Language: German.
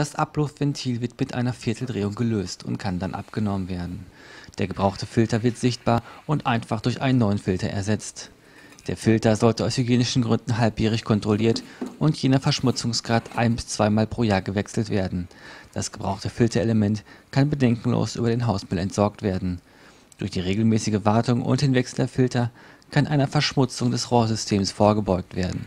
Das Abluftventil wird mit einer Vierteldrehung gelöst und kann dann abgenommen werden. Der gebrauchte Filter wird sichtbar und einfach durch einen neuen Filter ersetzt. Der Filter sollte aus hygienischen Gründen halbjährig kontrolliert und je nach Verschmutzungsgrad ein bis zweimal pro Jahr gewechselt werden. Das gebrauchte Filterelement kann bedenkenlos über den Hausmüll entsorgt werden. Durch die regelmäßige Wartung und den Wechsel der Filter kann einer Verschmutzung des Rohrsystems vorgebeugt werden